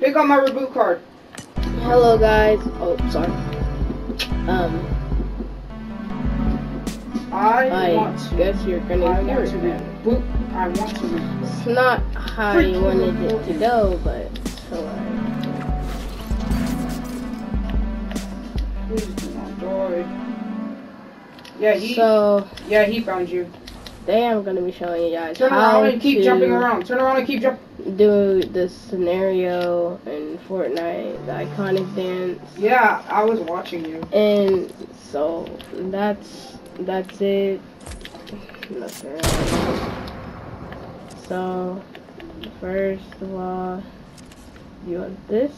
Pick up my reboot card. Hello guys. Oh, sorry. Um, I, I want to. guess you're gonna I hear want it to now. reboot. I want to reboot. It's not how you wanted it to go, but it's alright. Please do not die. Yeah, he. So, yeah, he found you. Today I'm gonna be showing you guys Turn how around and keep to jumping around. Turn around and keep jumping. do this scenario in Fortnite, the iconic dance. Yeah, I was watching you. And so that's that's it. Nothing. So first of all, you want this,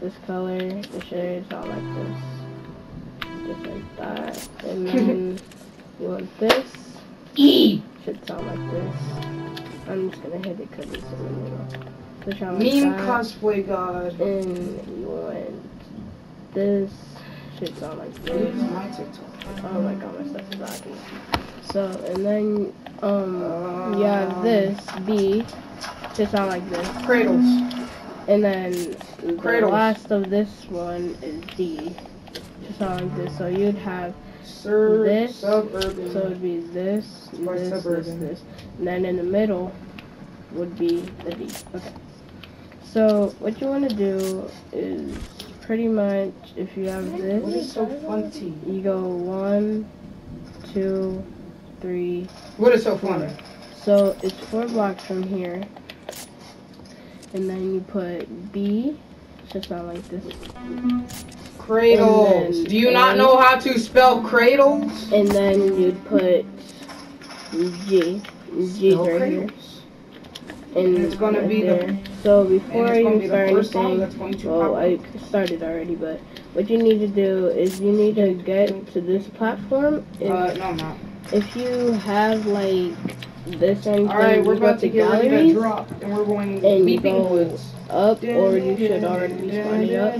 this color, the shades all like this, just like that, and then you want this. E. Should sound like this. I'm just gonna hit it because it's in the middle. Sound like Meme cosplay god. And you want this should sound like this. my TikTok. Oh my god, my stuff is laggy. So, and then, um, Uh, you have this, B, should sound like this. Cradles. And then the last of this one is D, should sound like this. So you'd have, Sir. This, Sub Urban. so it'd be this, this, this, Sub Urban. this. And then in the middle would be the D. Okay. So what you want to do is pretty much if you have what is this, so funny? you go one, two, three. What is so funny? So it's four blocks from here. And then you put B, should not like this. Cradles. Then Do you not know how to spell cradles? And then you'd put G. G Spell right here. cradles. And It's gonna right be the- there. So before And you start anything, that's going to well, I started already, but what you need to do is you need to get to this platform. If, Uh, no, I'm not. if you have like this or anything, Alright, we're you about to get ready to drop, and we're going and go Woods. up, or you should already be spawning up.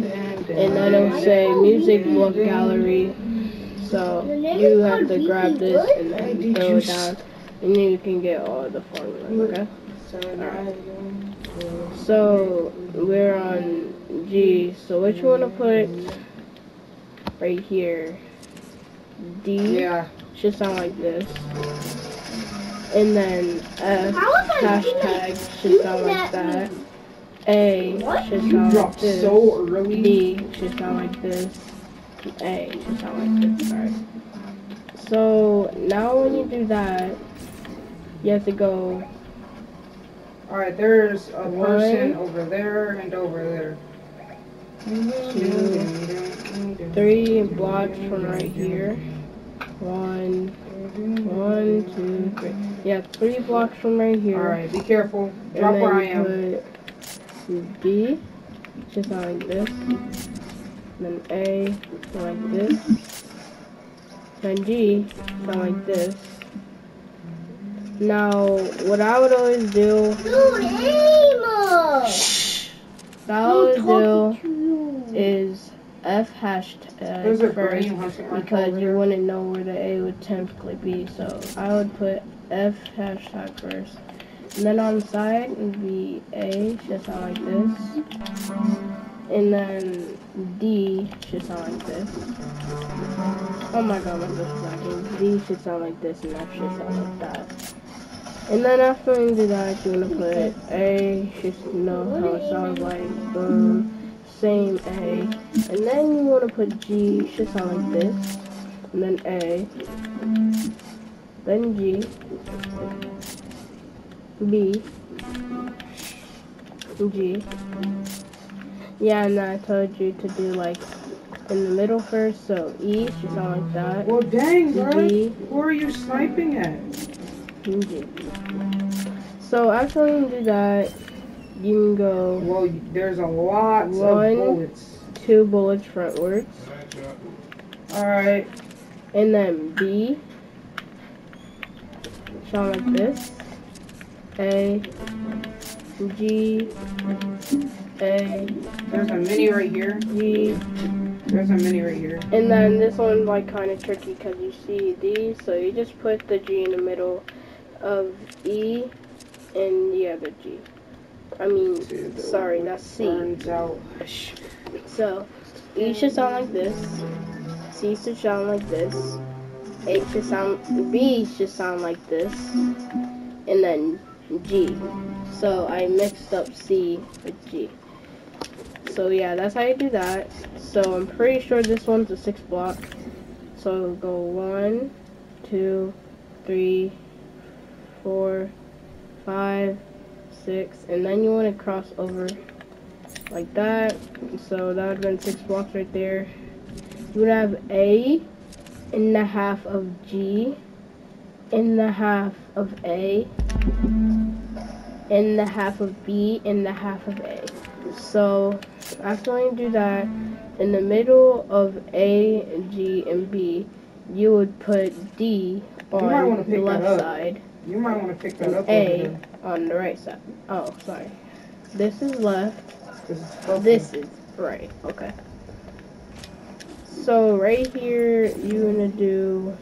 And then it'll say music book gallery. So you have to grab this and then throw it down, and then you can get all the formulas. Okay. So we're on G. So what you want to put right here? D Yeah. should sound like this. And then F hashtag should sound like that. A should You sound like this. so early. B should sound like this. A should sound like this. Alright. So now when you do that, you have to go Alright, there's a One. person over there and over there. Two, three blocks from right here. One, one, two, three. Yeah, three blocks from right here. Alright, be careful. Drop where I you am. Put B, just sound like this. Then A, sound like this. Then G, sound like this. Now, what I would always do, Shh. what I would do is F hashtag first green because you wouldn't know where the A would typically be. So I would put F hashtag first. And then on the side would be A, should sound like this. And then D should sound like this. Oh my god, my stuff's lagging. D should sound like this and F should sound like that. And then after you do that, you want to put A, should know how it sounds like, boom, same A. And then you want to put G, should sound like this. And then A. Then G. B. G. Yeah, and I told you to do like in the middle first, so E should sound like that. Well, dang, bro. G. Who are you sniping at? G. So after you do that, you can go Well, there's a lot One. of bullets. two bullets frontwards, Alright. and then B. Sound like this. A. G. A. There's a mini right here. G. There's a mini right here. And then this one's like kind of tricky because you see these, so you just put the G in the middle of E and the other G. I mean, Dude, sorry, that's C. So, E should sound like this. C should sound like this. A should sound, B should sound like this. And then G. So I mixed up C with G. So yeah, that's how you do that. So I'm pretty sure this one's a six block. So go one, two, three, four, five, six, and then you want to cross over like that. So that would have been six blocks right there. You would have A in the half of G, in the half of A, in the half of B, in the half of A. So after you do that, in the middle of A, G, and B, you would put D on the left side You might want to pick that up A on the right side. Oh, sorry. This is left. This is. This is right. Okay. So right here, you're gonna do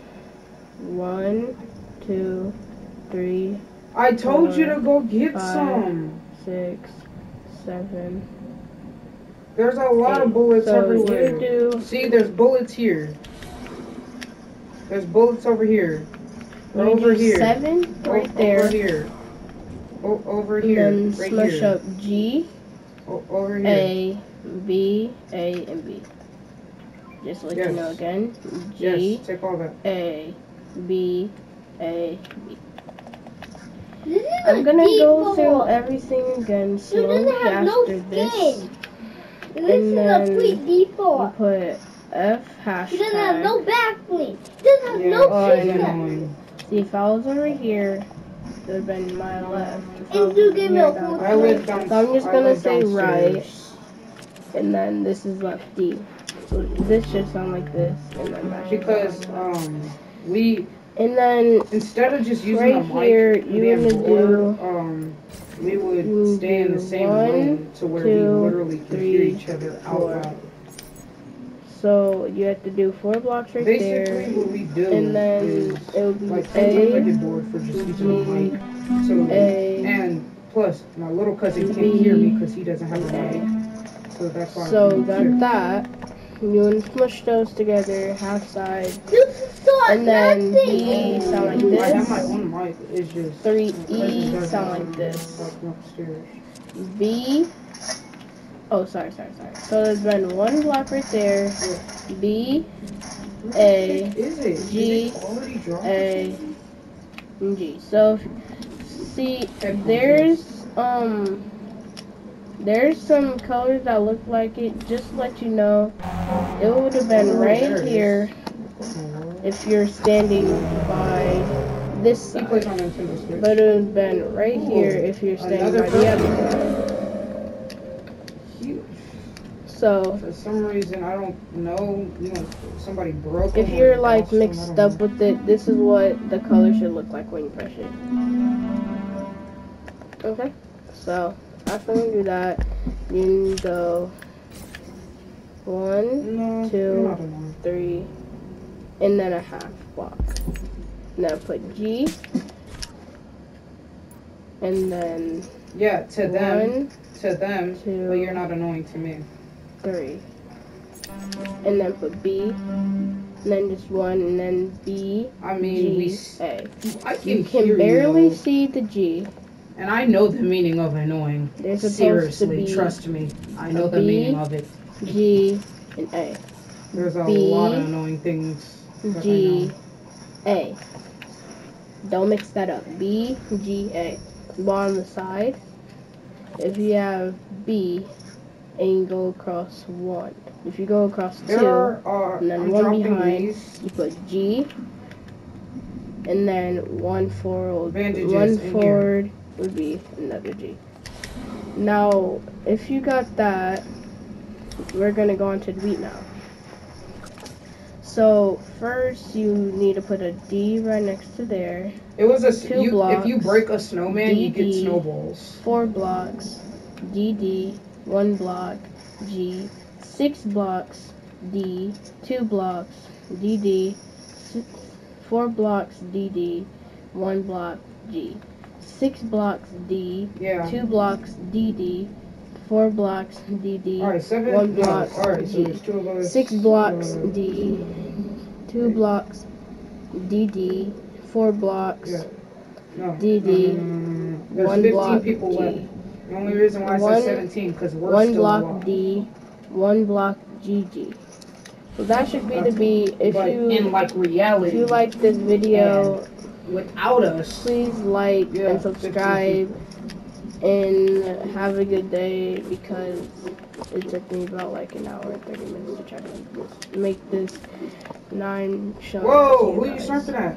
one, two, three, I told you to go get five. some. six, seven. There's a lot eight. of bullets so everywhere. do See, there's bullets here. There's bullets over here. over here. Seven? right there, Over here. O- over and here. then right smush here. up G, O- over here. A, B, A, and B. Just let you know again. G, Yes, take all that. A, B, A, B. This is I'm gonna go through ball. everything again You slowly doesn't have no after this. skin. This And is a then free You default. put F He doesn't have no back bling. He doesn't have Yeah, no oh, I she's know. pizza. annoying. See, if I was over here, it would have been my left. If I And was you give me a that would've full I live down, So I'm just I gonna live say right, and then this is left D. So this should sound like this, and then that Because like um, we And then instead of just using Right a mic here, you wanna do- um, we would stay in the same one, room to where two, we literally could hear each other out loud. so you have to do four blocks right Basically, there, what we do and then is it would be like A, get bored for just using a mic. So A, and plus, my little cousin can't hear me because he doesn't have a A. mic. So that's why. So I'm got that. You want to smush those together, half side, This is so and then nothing. B sound like I have my this. own mic. It's just Three E sound like this. B. Oh, sorry, sorry, sorry. So there's been one block right there. B, A, Is it? G, Is it already dropped? A, and G. So see, there's um, there's some colors that look like it. Just to let you know, it would have been Oh, right there it is. here if you're standing by this side. plays on Nintendo Switch. But it would have been right oh, here if you're standing another by the other side. He- So for some reason, I don't know. You know, somebody broke. if you're like lost him, I mixed up with it, this is what the color should look like when you press it. Okay, so after we do that, you can go one, No, two, you're not annoying. three, and then a half block. Now put G, and then Yeah, to them, to them, two, but you're not annoying to me. three, and then put B, and then just one, and then B, I mean, we. G, s- A. I can, You can barely you, see the G. and I know the meaning of annoying. Seriously, trust me. I know the B. meaning of it. G and A. There's a B, lot of annoying things. G. A. Don't mix that up. B, G, A. But on the side, if you have B and you go across one, if you go across two, are. and then I'm one behind. these. you put G, and then one forward. Bandages one forward. here. Would be another G. Now, if you got that, we're gonna go on to the beat now. So first, you need to put a D right next to there. It was a. Two You, if you break a snowman, you get snowballs. Four blocks, DD. One block, G. Six blocks, D. Two blocks, DD. Six, four blocks, DD. One block, G. six blocks D, Yeah. two blocks DD, four blocks DD, All right, seven. one no, block All right, D. there's two us. six blocks uh, D, two blocks DD, four blocks Yeah. No. DD, no, no. There's one 15 block people left. The only reason why I One- said 17 because we're one still block lost. D, one block GG. So that should be the B. If but you in like if you like this video, without us, please like Yeah, and subscribe and have a good day because it took me about like an hour and 30 minutes to try to make this, nine show. whoa, who you sniping at?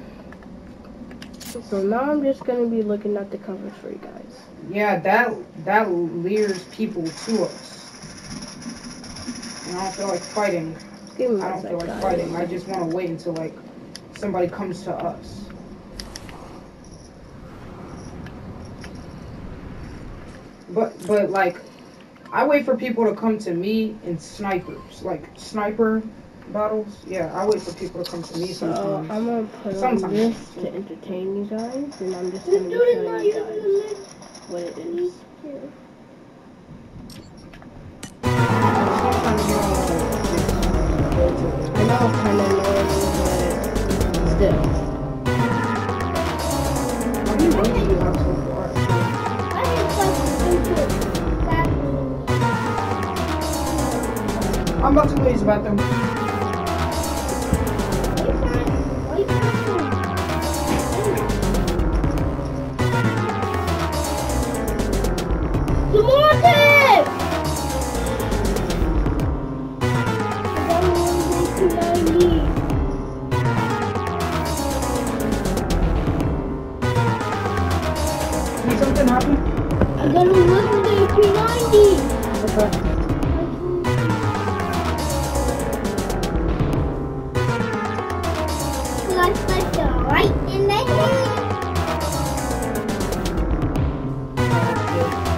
So now I'm just gonna be looking at the covers for you guys. Yeah, that that lures people to us. And I don't feel like fighting. I don't feel like guys. fighting. I just want to wait until like somebody comes to us. But but like, I wait for people to come to me in snipers, like sniper battles. Yeah, I wait for people to come to me So sometimes. I'm gonna put on Sometimes. this to entertain you guys, and I'm just Just gonna be do it showing You you have to guys what it is. Sometimes you don't want to go to I know it's kind of annoying, but still. I'm about to go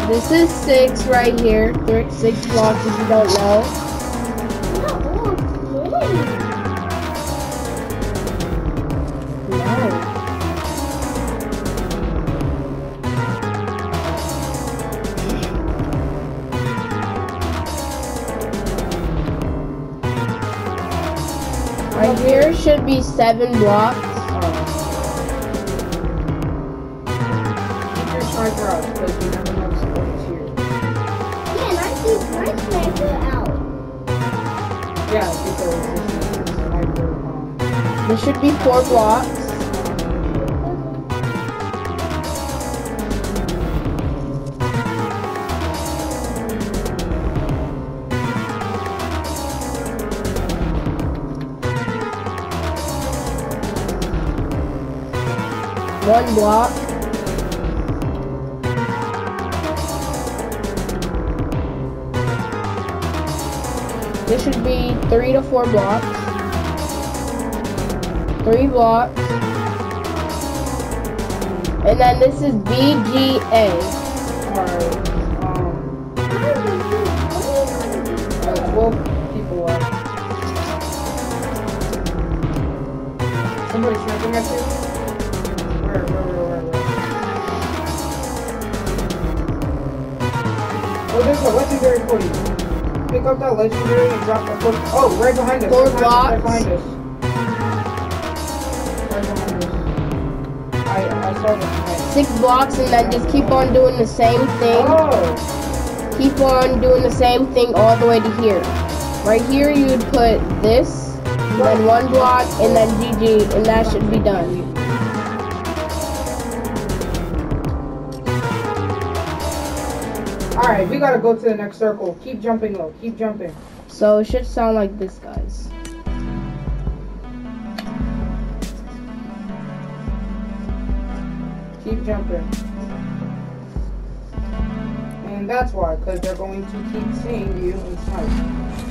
This is six right here. Six blocks if you don't know. Right here should be seven blocks. Keep your sniper out because you never know if here. Yeah, and I keep my sniper out. Yeah, because this is a sniper. There should be four blocks. One block. This should be three to four blocks. Three blocks. And then this is BGA. alright. Um, uh, 12 people left. Somebody sniping at you? Legendary for you. Pick up that legendary and drop that. Oh, right behind us. Four right blocks. Right behind us. Right behind us. I, I saw this. Six blocks and then just keep on doing the same thing. Oh! Keep on doing the same thing all the way to here. Right here you would put this, and then one block, and then GG, and that should be done. Alright, we gotta go to the next circle. Keep jumping low. Keep jumping. So it should sound like this, guys. Keep jumping. And that's why, because they're going to keep seeing you and snipe.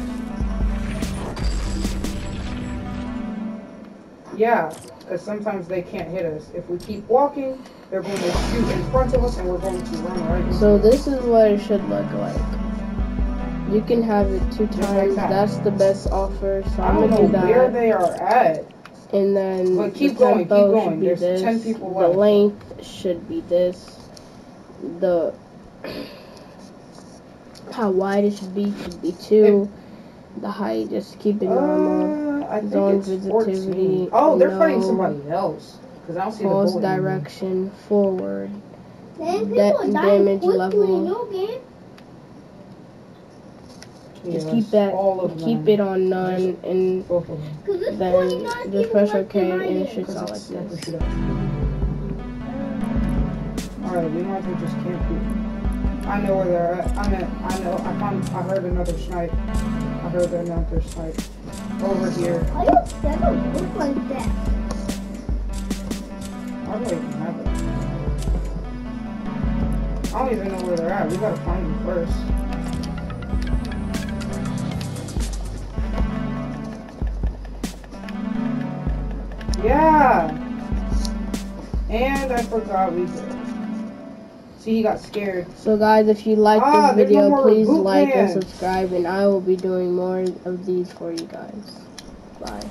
Yeah, because sometimes they can't hit us. If we keep walking, they're going to shoot in front of us and we're going to run right So this is what it should look like. You can have it two Just like times. that. That's the best offer. So I I'm don't know do where they are at. And then But keep the going, keep going. should be There's this. 10 people The length should be this. The how wide it should be should be two. The height just keep it normal. Uh, I think Zone it's visibility, 14. Oh, they're fighting somebody else. Because I don't see False the bullet anymore. direction forward. Then That people die damage quickly, level. no game. Just Yes, keep that all of keep them. it on none and Both of them. Cause it's then 29 the people special left in and it should sound like this. Alright, we might as well just camp here. I know where they're at. I know, I know, I found, I heard another snipe. I heard another snipe. Over here. Why does Seven look like that? I don't even have it. I don't even know where they're at. We gotta find them first. Yeah! And I forgot we did. See, he got scared. So guys, if you like Ah, this video, please like and subscribe and I will be doing more of these for you guys. Bye.